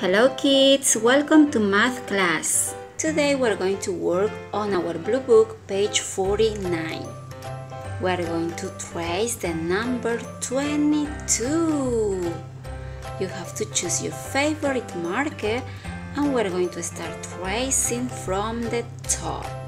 Hello kids, welcome to math class. Today we're going to work on our blue book page 49. We're going to trace the number 22. You have to choose your favorite marker and we're going to start tracing from the top.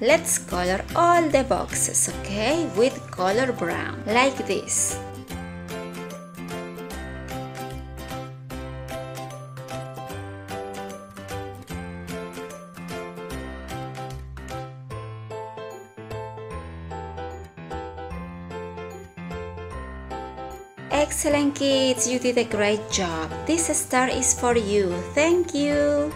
Let's color all the boxes, okay, with color brown, like this. Excellent kids, you did a great job. This star is for you. Thank you.